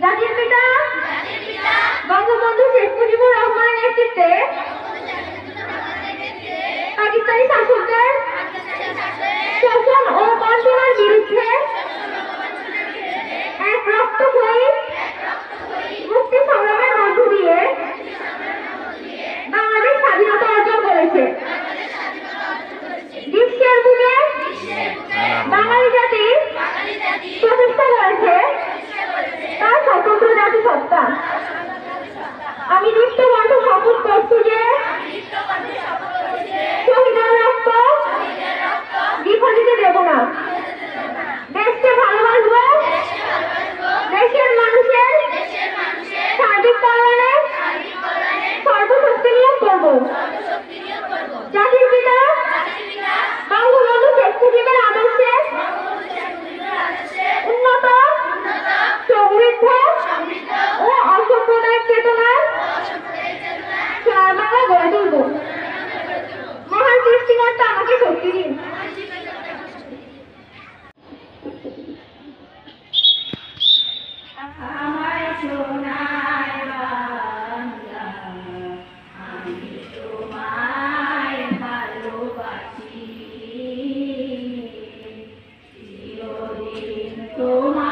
জাতির পিতা? বঙ্গবন্ধু শেখ মুজিবুর রহমানের নেতৃত্বে? পাকিস্তানি শাসকদের? শোষণ ও বঞ্চনার বিরুদ্ধে? কল্যাণে সর্বশক্তি নিয়োগ করব। জাতির পিতা বঙ্গবন্ধু শেখ উন্নত, সমৃদ্ধ ও অসাম্প্রদায়িক চেতনার সোনার বাংলা গড়ে আমাকে শক্তি তোমার